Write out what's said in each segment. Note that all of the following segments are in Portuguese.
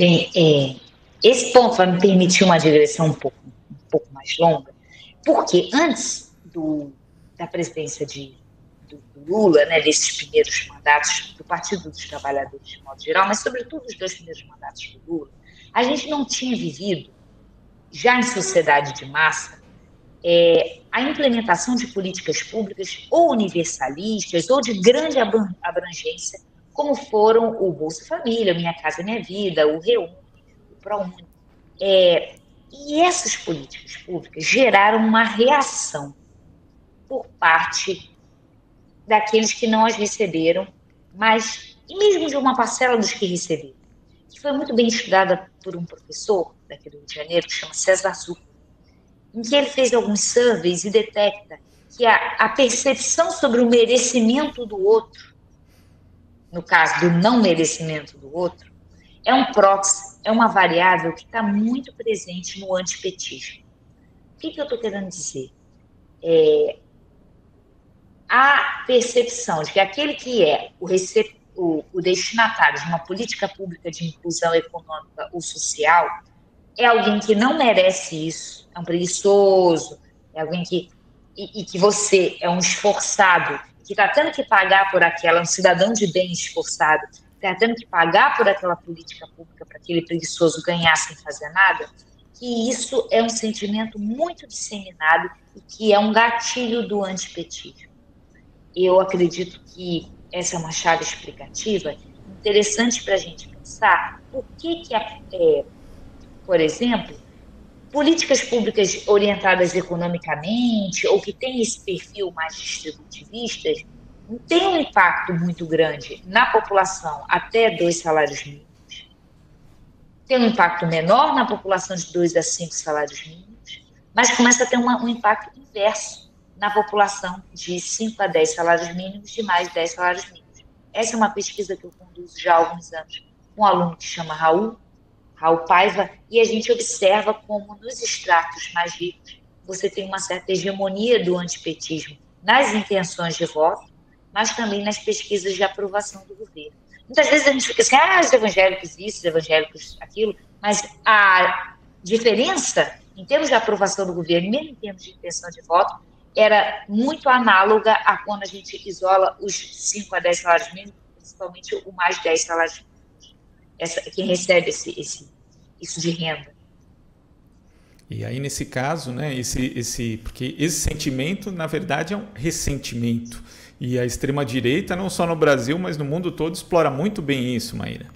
É, esse ponto vai me permitir uma digressão um pouco, um pouco mais longa, porque antes do, da presidência de, do, do Lula, né, desses primeiros mandatos do Partido dos Trabalhadores de modo geral, mas sobretudo os dois primeiros mandatos do Lula, a gente não tinha vivido, já em sociedade de massa, é, a implementação de políticas públicas ou universalistas ou de grande abrangência, como foram o Bolsa Família, Minha Casa Minha Vida, o Reúne, o ProUni. É, e essas políticas públicas geraram uma reação por parte daqueles que não as receberam, mas e mesmo de uma parcela dos que receberam, que foi muito bem estudada por um professor daqui do Rio de Janeiro, que chama César Zucco, em que ele fez alguns surveys e detecta que a, a percepção sobre o merecimento do outro, no caso do não merecimento do outro, é um proxy, é uma variável que está muito presente no antipetismo. O que, que eu estou querendo dizer? É, a percepção de que aquele que é o, o, o destinatário de uma política pública de inclusão econômica ou social é alguém que não merece isso, é um preguiçoso, é alguém que. E, e que você é um esforçado, que está tendo que pagar por aquela, um cidadão de bem esforçado, está tendo que pagar por aquela política pública para aquele preguiçoso ganhar sem fazer nada, que isso é um sentimento muito disseminado e que é um gatilho do antipetismo. Eu acredito que essa é uma chave explicativa interessante para a gente pensar por que, que é, por exemplo, políticas públicas orientadas economicamente ou que têm esse perfil mais distributivista têm um impacto muito grande na população até dois salários mínimos, tem um impacto menor na população de dois a cinco salários mínimos, mas começa a ter uma, um impacto inverso na população de 5 a 10 salários mínimos, de mais 10 salários mínimos. Essa é uma pesquisa que eu conduzo já há alguns anos com um aluno que chama Raul, Raul Paiva, e a gente observa como nos estratos mais ricos você tem uma certa hegemonia do antipetismo nas intenções de voto, mas também nas pesquisas de aprovação do governo. Muitas vezes a gente fica assim, ah, os evangélicos isso, os evangélicos aquilo, mas a diferença em termos de aprovação do governo, mesmo em termos de intenção de voto, era muito análoga a quando a gente isola os 5 a 10 salários mínimos, principalmente o mais 10 salários mínimos essa, quem recebe esse, esse, isso de renda. E aí, nesse caso, né, esse, esse, porque esse sentimento, na verdade, é um ressentimento. E a extrema-direita, não só no Brasil, mas no mundo todo, explora muito bem isso, Maíra.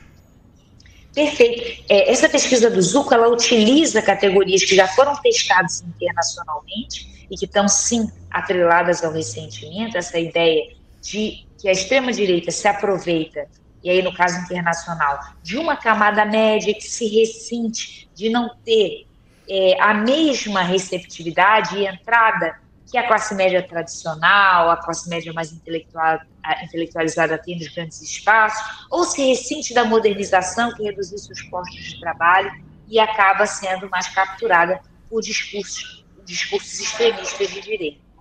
Perfeito. É, essa pesquisa do Zucco, ela utiliza categorias que já foram testadas internacionalmente e que estão, sim, atreladas ao ressentimento, essa ideia de que a extrema-direita se aproveita e aí no caso internacional, de uma camada média que se ressente de não ter é, a mesma receptividade e entrada que a classe média tradicional, a classe média mais intelectual, intelectualizada tem nos grandes espaços, ou se ressente da modernização que reduziu seus postos de trabalho e acaba sendo mais capturada por discursos, discursos extremistas de direita.